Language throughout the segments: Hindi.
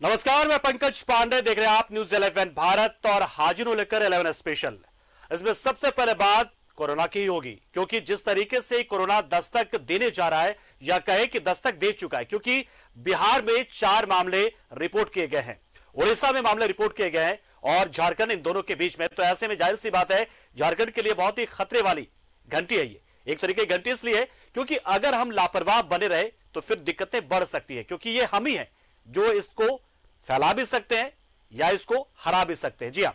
नमस्कार, मैं पंकज पांडे देख रहे हैं आप न्यूज़ इलेवन भारत और हाजिर लेकर इलेवन स्पेशल इसमें सबसे पहले बात कोरोना की होगी, क्योंकि जिस तरीके से कोरोना दस्तक देने जा रहा है, या कहे कि दस्तक दे चुका है, क्योंकि बिहार में चार मामले रिपोर्ट किए गए हैं। उड़ीसा में मामले रिपोर्ट किए गए हैं, और झारखंड इन दोनों के बीच में। तो ऐसे में ज़ाहिर सी बात है, झारखंड के लिए बहुत ही खतरे वाली घंटी है ये। एक तरीके की घंटी इसलिए क्योंकि अगर हम लापरवाह बने रहे तो फिर दिक्कतें बढ़ सकती है, क्योंकि ये हम ही हैं जो इसको फैला भी सकते हैं या इसको हरा भी सकते हैं। जी हाँ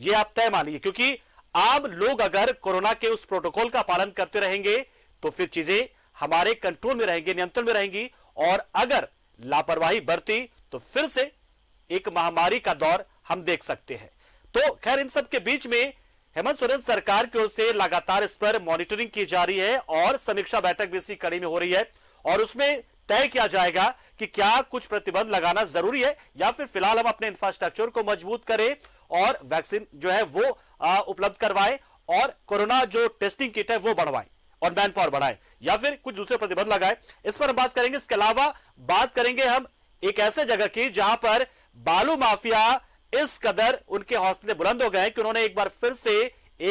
ये आप तय मानिए क्योंकि आम लोग अगर कोरोना के उस प्रोटोकॉल का पालन करते रहेंगे तो फिर चीज़ें हमारे कंट्रोल में रहेंगी, नियंत्रण में रहेंगी, और अगर लापरवाही बरती तो फिर से एक महामारी का दौर हम देख सकते हैं। तो खैर, इन सब के बीच में हेमंत सोरेन सरकार की ओर से लगातार इस पर मॉनिटरिंग की जा रही है और समीक्षा बैठक भी इसी कड़ी में हो रही है, और उसमें तय किया जाएगा कि क्या कुछ प्रतिबंध लगाना ज़रूरी है या फिर फ़िलहाल हम अपने इंफ्रास्ट्रक्चर को मज़बूत करें और वैक्सीन जो है वो उपलब्ध करवाएँ और कोरोना जो टेस्टिंग किट है वो बढ़वाएँ और मैन पावर बढ़ाएँ या फिर कुछ दूसरे प्रतिबंध लगाए। इस पर हम बात करेंगे। इसके अलावा बात करेंगे हम एक ऐसे जगह की जहाँ पर बालू माफिया इस कदर उनके हौसले बुलंद हो गए कि उन्होंने एक बार फिर से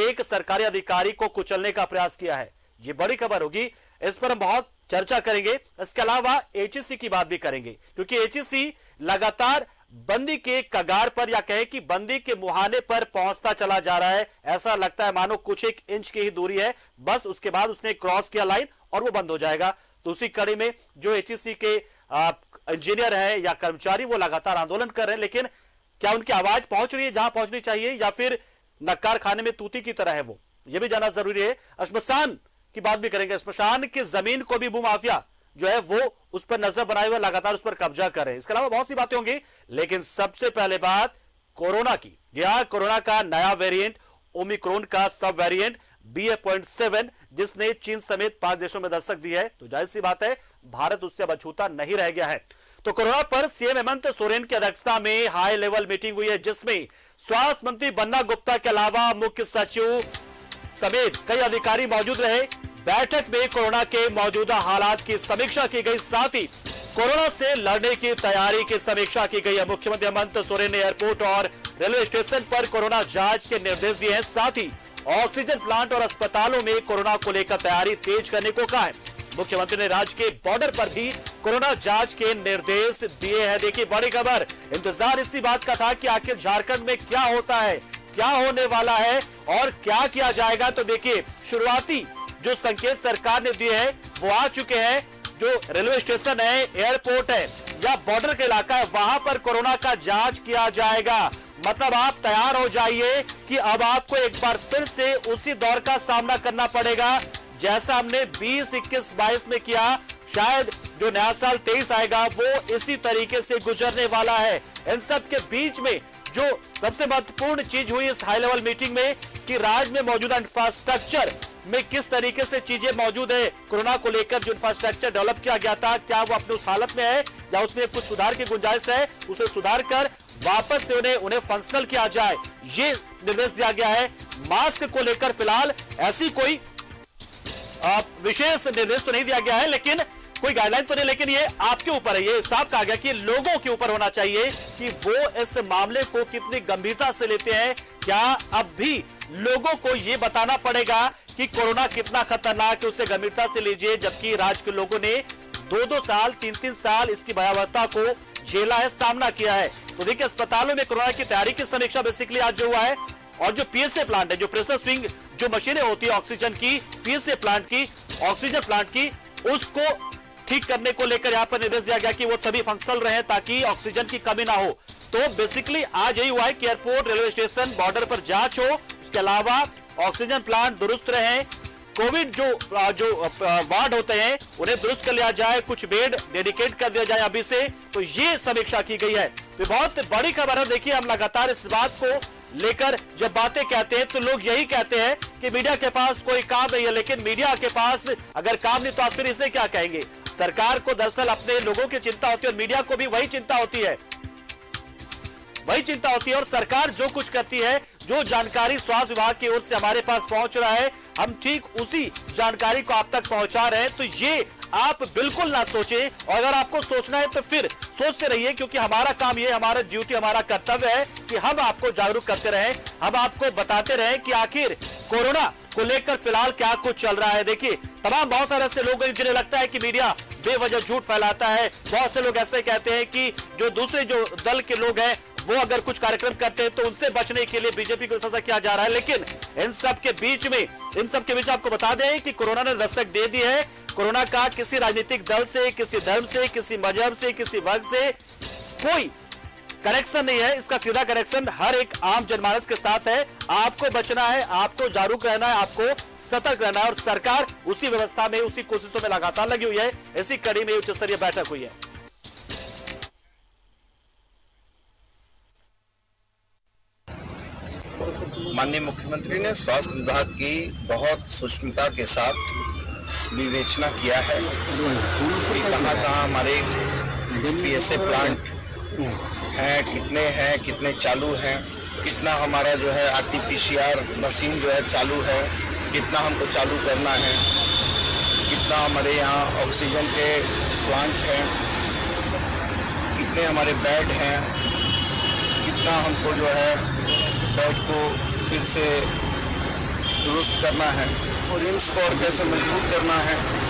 एक सरकारी अधिकारी को कुचलने का प्रयास किया है। यह बड़ी खबर होगी। इस पर हम बहुत चर्चा करेंगे। इसके अलावा एचईसी की बात भी करेंगे, क्योंकि एचईसी लगातार बंदी के कगार पर या कहे कि बंदी के मुहाने पर पहुँचता चला जा रहा है। ऐसा लगता है, मानो कुछ एक इंच की ही दूरी है। बस उसके बाद उसने क्रॉस किया लाइन और वो बंद हो जाएगा। तो उसी कड़ी में जो एचईसी के इंजीनियर है या कर्मचारी, वो लगातार आंदोलन कर रहे हैं। लेकिन क्या उनकी आवाज़ पहुँच रही है, जहाँ पहुंचनी चाहिए, या फिर नक्कार खाने में तूती की तरह है वो? ये भी जाना ज़रूरी है। अश्मशान की बात भी करेंगे। स्मशान की ज़मीन को भी भूमाफिया जो है वो उस पर नज़र बनाए हुए लगातार उस पर कब्जा करे इसके अलावा बहुत सी बातें होंगी, लेकिन सबसे पहले बात कोरोना की। यह कोरोना का नया वेरिएंट ओमिक्रोन का subvariant B A point seven जिसने चीन समेत पाँच देशों में दस्तक दी है। तो ज़ाहिर सी बात है, भारत उससे बछूता नहीं रह गया है। तो कोरोना पर सीएम हेमंत सोरेन की अध्यक्षता में हाई लेवल मीटिंग हुई है, जिसमें स्वास्थ्य मंत्री बन्ना गुप्ता के अलावा मुख्य सचिव समेत कई अधिकारी मौजूद रहे। बैठक में कोरोना के मौजूदा हालात की समीक्षा की गई। साथ ही कोरोना से लड़ने की तैयारी की समीक्षा की गई। है मुख्यमंत्री हेमंत सोरेन ने एयरपोर्ट और रेलवे स्टेशन पर कोरोना जाँच के निर्देश दिए हैं। साथ ही ऑक्सीजन प्लांट और अस्पतालों में कोरोना को लेकर तैयारी तेज करने को कहा है। मुख्यमंत्री ने राज्य के बॉर्डर पर भी कोरोना जाँच के निर्देश दिए हैं। देखिए, बड़ी खबर। इंतज़ार इसी बात का था कि आखिर झारखंड में क्या होता है। क्या होने वाला है और क्या किया जाएगा? तो देखिए शुरुआती जो संकेत सरकार ने दिए हैं वो आ चुके हैं। जो रेलवे स्टेशन है एयरपोर्ट है या बॉर्डर का इलाका है वहाँ पर कोरोना का जाँच किया जाएगा। मतलब आप तैयार हो जाइए कि अब आपको एक बार फिर से उसी दौर का सामना करना पड़ेगा जैसा हमने 20, 21, 22 में किया। शायद जो नया साल 23 आएगा, वो इसी तरीके से गुजरने वाला है। इन सब के बीच में जो सबसे महत्वपूर्ण चीज़ हुई इस हाई लेवल मीटिंग में, कि राज्य में मौजूदा इंफ्रास्ट्रक्चर में किस तरीके से चीज़ें मौजूद है। कोरोना को लेकर जो इंफ्रास्ट्रक्चर डेवलप किया गया था, क्या वो अपने उस हालत में है, या उसमें कुछ सुधार की गुंजाइश है, उसे सुधार कर वापस से उन्हें उन्हें फंक्शनल किया जाए, ये निर्देश दिया गया है। मास्क को लेकर फ़िलहाल ऐसी कोई विशेष निर्देश तो नहीं दिया गया है, लेकिन कोई गाइडलाइन तो नहीं, लेकिन ये आपके ऊपर है। ये साफ़ कहा गया कि लोगों के ऊपर होना चाहिए कि वो इस मामले को कितनी गंभीरता से लेते हैं। क्या अब भी लोगों को ये बताना पड़ेगा कि कोरोना कितना खतरनाक है, उसे गंभीरता से लीजिए, जबकि राज्य के लोगों ने दो दो साल, तीन तीन साल इसकी भयावहता को झेला है, सामना किया है। तो देखिए, अस्पतालों में कोरोना की तैयारी की समीक्षा बेसिकली आज जो हुआ है, और जो पीएसए प्लांट है, जो प्रेशर स्विंग जो मशीनें होती है ऑक्सीजन की पीएसए प्लांट की ऑक्सीजन प्लांट की, उसको ठीक करने को लेकर यहाँ पर निर्देश दिया गया कि वो सभी फंक्शनल रहे ताकि ऑक्सीजन की कमी ना हो। तो बेसिकली आज यही हुआ है कि एयरपोर्ट रेलवे स्टेशन बॉर्डर पर जाँच हो। इसके अलावा ऑक्सीजन प्लांट दुरुस्त रहे। कोविड जो जो वार्ड होते हैं, उन्हें दुरुस्त कर लिया जाए। कुछ बेड डेडिकेट कर दिया जाए अभी से। तो ये समीक्षा की गई है। तो बहुत बड़ी खबर है। देखिए, हम लगातार इस बात को लेकर जब बातें कहते हैं तो लोग यही कहते हैं कि मीडिया के पास कोई काम नहीं है। लेकिन मीडिया के पास अगर काम नहीं तो आप फिर इसे क्या कहेंगे? सरकार को दरअसल अपने लोगों की चिंता होती है और मीडिया को भी वही चिंता होती है। वही चिंता होती है और सरकार जो कुछ करती है, जो जानकारी स्वास्थ्य विभाग की ओर से हमारे पास पहुँच रहा है, हम ठीक उसी जानकारी को आप तक पहुँचा रहे हैं। तो ये आप बिल्कुल ना सोचें और अगर आपको सोचना है तो फिर सोचते रहिए, क्योंकि हमारा काम ये हमारा ड्यूटी, हमारा कर्तव्य है कि हम आपको जागरूक करते रहें, हम आपको बताते रहें कि आखिर कोरोना को लेकर फ़िलहाल क्या कुछ चल रहा है। देखिए, तमाम बहुत सारे ऐसे लोग हैं जिन्हें लगता है कि मीडिया बेवजह झूठ फैलाता है। बहुत से लोग ऐसे कहते हैं कि जो दूसरे जो दल के लोग हैं, वो अगर कुछ कार्यक्रम करते हैं तो उनसे बचने के लिए बीजेपी को सजा किया जा रहा है। लेकिन इन सब के बीच में, इन सब के बीच आपको बता दें कि कोरोना ने दस्तक दे दी है। कोरोना का किसी राजनीतिक दल से, किसी धर्म से, किसी मज़हब से, किसी वर्ग से कोई कनेक्शन नहीं है, इसका सीधा कनेक्शन हर एक आम जनमानस के साथ है। आपको बचना है, आपको जागरूक रहना है, आपको सतर्क रहना है और सरकार उसी व्यवस्था में, उसी कोशिशों में लगातार लगी हुई है। इसी कड़ी में उच्च स्तरीय बैठक हुई है। माननीय मुख्यमंत्री ने स्वास्थ्य विभाग की बहुत सूक्ष्मता के साथ विवेचना किया है। कहाँ कहाँ हमारे पीएसए प्लांट हैं, कितने हैं, कितने चालू हैं, कितना हमारा जो है आर आरटीपीसीआर मशीन जो है चालू है, कितना हमको चालू करना है, कितना हमारे यहाँ ऑक्सीजन के प्लांट हैं, कितने हमारे बेड हैं, कितना हमको जो है बेड को फिर से दुरुस्त करना है और रिम्स को और कैसे मज़बूत करना है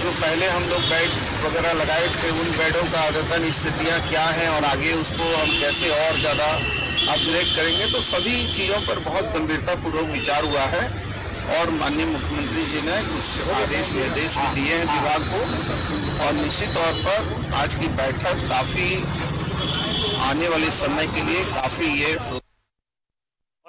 जो पहले हम लोग बेड वगैरह लगाए थे, उन बेडों का अद्यतन स्थितियाँ क्या हैं और आगे उसको हम कैसे और ज़्यादा अपग्रेड करेंगे तो सभी चीज़ों पर बहुत गंभीरतापूर्वक विचार हुआ है और माननीय मुख्यमंत्री जी ने कुछ आदेश निर्देश भी दिए हैं विभाग को और निश्चित तौर पर आज की बैठक काफ़ी आने वाले समय के लिए काफ़ी ये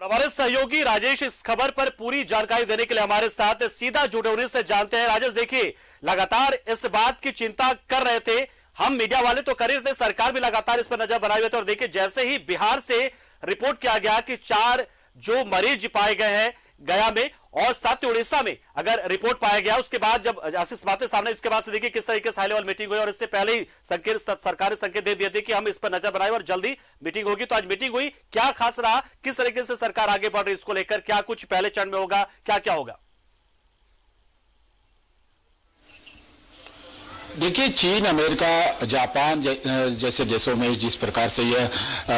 और हमारे सहयोगी राजेश, इस खबर पर पूरी जानकारी देने के लिए हमारे साथ सीधा जुड़े होने से जानते हैं। राजेश, देखिए, लगातार इस बात की चिंता कर रहे थे। हम मीडिया वाले तो कर रहे थे, सरकार भी लगातार इस पर नज़र बनाए हुए थे और देखिए, जैसे ही बिहार से रिपोर्ट किया गया कि चार जो मरीज़ पाए गए हैं गया में और साथ ही उड़ीसा में अगर रिपोर्ट पाया गया, उसके बाद जब आशीष बातें सामने उसके बाद से देखिए किस तरीके से हाई लेवल मीटिंग हुई और इससे पहले ही संकेत सरकार ने संकेत दे दिए थे कि हम इस पर नज़र बनाए और जल्दी मीटिंग होगी। तो आज मीटिंग हुई, क्या खास रहा, किस तरीके से सरकार आगे बढ़ रही इसको लेकर, क्या कुछ पहले चरण में होगा क्या क्या होगा? देखिए, चीन, अमेरिका, जापान जैसे देशों में जिस प्रकार से यह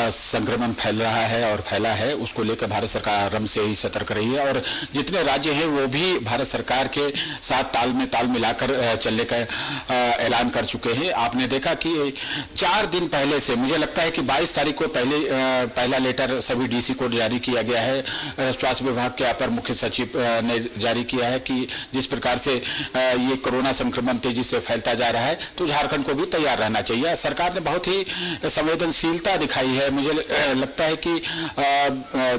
संक्रमण फैल रहा है और फैला है, उसको लेकर भारत सरकार आरंभ से ही सतर्क रही है और जितने राज्य हैं, वो भी भारत सरकार के साथ ताल में ताल मिलाकर चलने का ऐलान कर चुके हैं। आपने देखा कि चार दिन पहले से, मुझे लगता है कि 22 तारीख को पहले पहला लेटर सभी डीसी को जारी किया गया है। स्वास्थ्य विभाग के अपर मुख्य सचिव ने जारी किया है कि जिस प्रकार से ये कोरोना संक्रमण तेज़ी से फैलता जा रहा है तो झारखंड को भी तैयार रहना चाहिए। सरकार ने बहुत ही संवेदनशीलता दिखाई है। मुझे लगता है कि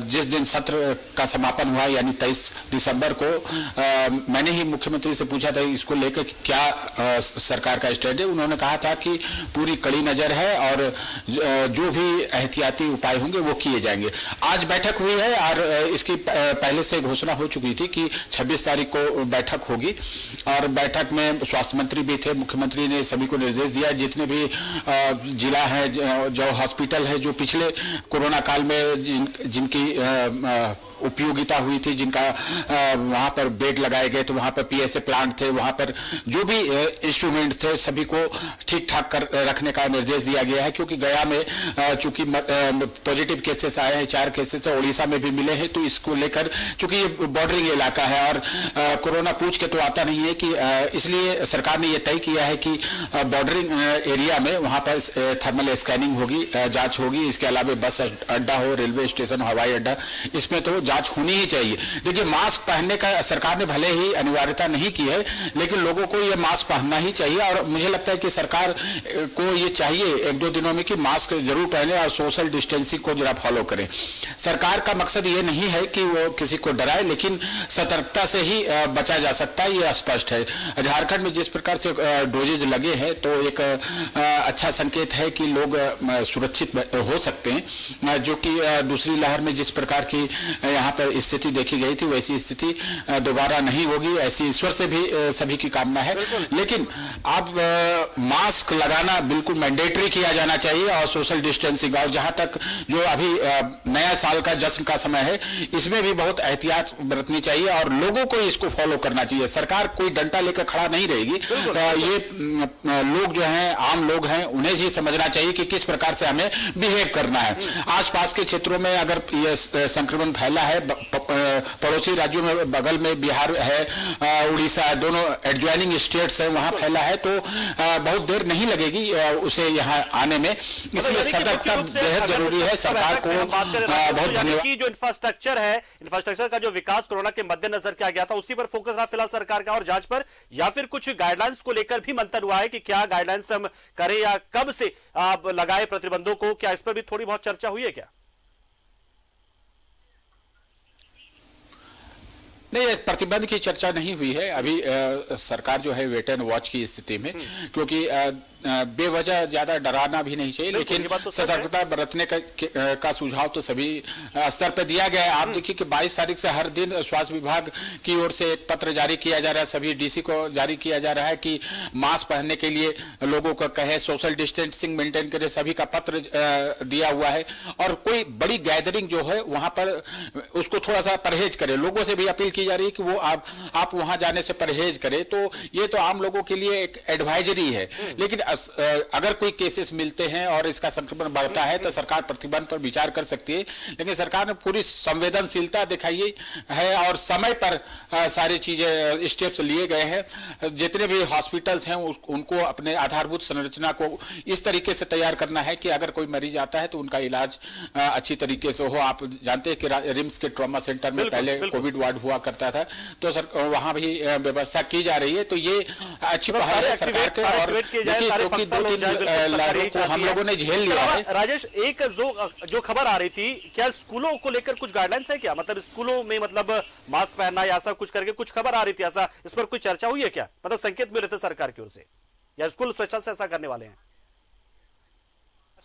जिस दिन सत्र का समापन हुआ, यानी तेईस दिसंबर को मैंने ही मुख्यमंत्री से पूछा था, इसको लेकर क्या सरकार का स्टैंड है? उन्होंने कहा था कि पूरी कड़ी नज़र है और जो भी एहतियाती उपाय होंगे, वो किए जाएँगे। आज बैठक हुई है और इसकी पहले से घोषणा हो चुकी थी कि 26 तारीख को बैठक होगी। और बैठक में स्वास्थ्य मंत्री भी थे मुख्यमंत्री मुख्यमंत्री ने सभी को निर्देश दिया जितने भी जिला है जो हॉस्पिटल है जो पिछले कोरोना काल में जिन, जिनकी उपयोगिता हुई थी जिनका वहाँ पर बेड लगाए गए थे वहाँ पर पीएसए प्लांट थे वहाँ पर जो भी इंस्ट्रूमेंट थे सभी को ठीक ठाक कर रखने का निर्देश दिया गया है क्योंकि गया में चूँकि पॉजिटिव केसेस आए हैं चार केसेस उड़ीसा में भी मिले हैं तो इसको लेकर चूँकि ये बॉर्डरिंग इलाका है और कोरोना पूछ के तो आता नहीं है कि इसलिए सरकार ने यह तय किया है कि बॉर्डरिंग एरिया में वहाँ पर थर्मल स्कैनिंग होगी जाँच होगी। इसके अलावा बस अड्डा हो, रेलवे स्टेशन, हवाई अड्डा, इसमें तो जाँच होनी ही चाहिए। देखिए, मास्क पहनने का सरकार ने भले ही अनिवार्यता नहीं की है, लेकिन लोगों को यह मास्क पहनना ही चाहिए और मुझे लगता है कि सरकार को ये चाहिए एक दो दिनों में कि मास्क ज़रूर पहने और सोशल डिस्टेंसिंग को जरा फॉलो करें। सरकार का मकसद ये नहीं है कि वो किसी को डराए, लेकिन सतर्कता से ही बचा जा सकता है, ये स्पष्ट है। झारखंड में जिस प्रकार से डोजेज लगे हैं तो एक अच्छा संकेत है कि लोग सुरक्षित हो सकते हैं। जो कि दूसरी लहर में जिस प्रकार की यहाँ पर स्थिति देखी गई थी वैसी स्थिति दोबारा नहीं होगी ऐसी ईश्वर से भी सभी की कामना है। लेकिन अब मास्क लगाना बिल्कुल मैंडेटरी किया जाना चाहिए और सोशल डिस्टेंसिंग और जहाँ तक जो अभी नया साल का जश्न का समय है इसमें भी बहुत एहतियात बरतनी चाहिए और लोगों को इसको फॉलो करना चाहिए। सरकार कोई डंटा लेकर खड़ा नहीं रहेगी। ये लोग जो हैं आम लोग हैं उन्हें ही समझना चाहिए कि किस प्रकार से हमें बिहेव करना है। आसपास के क्षेत्रों में अगर ये संक्रमण फैला है पड़ोसी राज्यों में बगल में बिहार है उड़ीसा दोनों एडजॉइनिंग स्टेट्स है वहाँ फैला है तो बहुत देर नहीं लगेगी उसे यहाँ आने में। मतलब इसलिए सतर्कता बेहद ज़रूरी है सरकार को बहुत धन्यवाद। जो इंफ्रास्ट्रक्चर है इंफ्रास्ट्रक्चर का जो विकास कोरोना के मद्देनजर किया गया था उसी पर फोकस रहा फ़िलहाल सरकार का और जाँच पर या फिर कुछ गाइडलाइंस को लेकर भी मंथन हुआ है कि क्या गाइडलाइंस हम करें या कब से आप लगाए प्रतिबंधों को? क्या इस पर भी थोड़ी बहुत चर्चा हुई है क्या? नहीं प्रतिबंध की चर्चा नहीं हुई है। अभी आ, सरकार जो है वेट एंड वॉच की स्थिति में हम्म। क्योंकि आ, बेवजह ज़्यादा डराना भी नहीं चाहिए लेकिन तो सतर्कता बरतने का, का सुझाव तो सभी स्तर पर दिया गया है। आप हम्म। देखिए कि 22 तारीख से हर दिन स्वास्थ्य विभाग की ओर से एक पत्र जारी किया जा रहा है सभी डीसी को जारी किया जा रहा है कि मास्क पहनने के लिए लोगों को कहे सोशल डिस्टेंसिंग मेंटेन करे सभी का पत्र दिया हुआ है। और कोई बड़ी गैदरिंग जो है वहाँ पर उसको थोड़ा सा परहेज करे। लोगों से भी अपील की जा रही है कि वो आप आप वहाँ जाने से परहेज करें। तो ये तो आम लोगों के लिए एक एडवाइजरी है। हम्म। लेकिन अगर कोई केसेस मिलते हैं और इसका संक्रमण बढ़ता है तो सरकार प्रतिबंध पर विचार कर सकती है। लेकिन सरकार ने पूरी संवेदनशीलता दिखाई है और समय पर सारी चीज़ें स्टेप्स लिए गए हैं। जितने भी हॉस्पिटल्स हैं उनको अपने आधारभूत संरचना को इस तरीके से तैयार करना है कि अगर कोई मरीज़ आता है तो उनका इलाज अच्छी तरीके से हो। आप जानते हैं कि रिम्स के ट्रॉमा सेंटर में पहले कोविड वार्ड हुआ करता था तो सर वहाँ भी व्यवस्था की जा रही है। तो ये अच्छी तो पहल है सरकार के और क्योंकि दो तीन को हम लोगों ने झेल लिया है। राजेश एक जो जो खबर आ रही थी क्या स्कूलों को लेकर कुछ गाइडलाइंस है क्या? मतलब स्कूलों में मतलब मास्क पहनना या ऐसा कुछ करके कुछ खबर आ रही थी ऐसा इस पर कोई चर्चा हुई है क्या? मतलब संकेत मिले थे सरकार की ओर से? या स्कूल स्वेच्छा से ऐसा करने वाले हैं?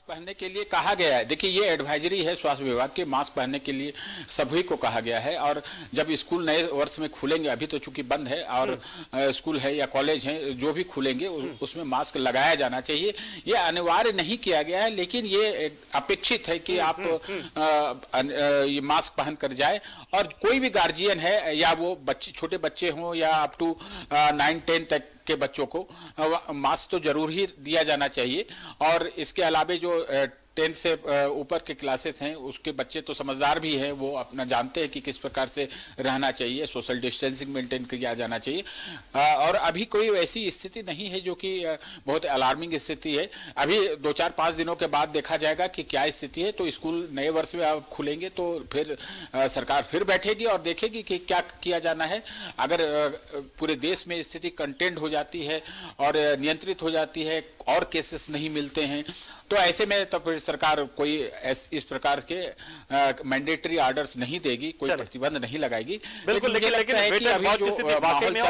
पहनने के लिए कहा गया है देखिए ये एडवाइजरी है स्वास्थ्य विभाग के मास्क पहनने के लिए सभी को कहा गया है और जब स्कूल नए वर्ष में खुलेंगे अभी तो चूँकि बंद है और हम्म। स्कूल है या कॉलेज है जो भी खुलेंगे हम्म। उसमें मास्क लगाया जाना चाहिए ये अनिवार्य नहीं किया गया है लेकिन ये अपेक्षित है कि हम्म, आप ये मास्क पहन कर जाए और कोई भी गार्जियन है या वो बच्चे छोटे बच्चे हों या अप टू नाइन टेन तक के बच्चों को मास्क तो ज़रूर ही दिया जाना चाहिए। और इसके अलावा जो टेंथ से ऊपर के क्लासेस हैं, उसके बच्चे तो समझदार भी हैं, वो अपना जानते हैं कि किस प्रकार से रहना चाहिए, सोशल डिस्टेंसिंग मेंटेन किया जाना चाहिए। और अभी कोई ऐसी स्थिति नहीं है जो कि बहुत अलार्मिंग स्थिति है। अभी दो चार पाँच दिनों के बाद देखा जाएगा कि क्या स्थिति है तो स्कूल नए वर्ष में आप खुलेंगे तो फिर सरकार फिर बैठेगी और देखेगी कि क्या किया जाना है। अगर पूरे देश में स्थिति कंटेंट हो जाती है और नियंत्रित हो जाती है, और केसेस नहीं मिलते हैं तो ऐसे में तो फिर सरकार कोई इस प्रकार के मैंडेटरी ऑर्डर्स नहीं देगी कोई प्रतिबंध नहीं लगाएगी। बिल्कुल लेकिन लेकिन,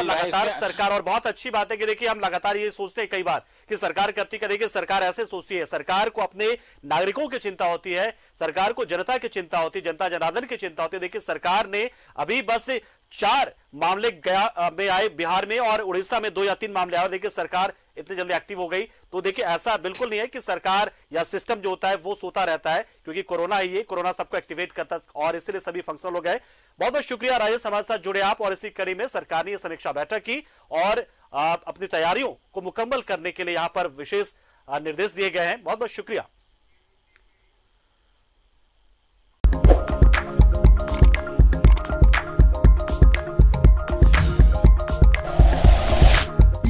लगातार सरकार और बहुत अच्छी बात है कि देखिए हम लगातार ये सोचते हैं कई बार कि सरकार करती का देखिए सरकार ऐसे सोचती है। सरकार को अपने नागरिकों की चिंता होती है सरकार को जनता की चिंता होती है जनता जनार्दन की चिंता होती है। देखिए सरकार ने अभी बस चार मामले गया में आए बिहार में और उड़ीसा में दो या तीन मामले आए देखिए सरकार इतनी जल्दी एक्टिव हो गई। तो देखिए, ऐसा बिल्कुल नहीं है कि सरकार या सिस्टम जो होता है, वो सोता रहता है, क्योंकि कोरोना ही है, कोरोना सबको एक्टिवेट करता है, और इसलिए सभी फंक्शनल हो। गए बहुत बहुत शुक्रिया राजेश, हमारे साथ जुड़े आप, और इसी कड़ी में सरकार ने समीक्षा बैठक की, और अपनी तैयारियों को मुकम्मल करने के लिए यहाँ पर विशेष निर्देश दिए गए हैं। बहुत बहुत शुक्रिया।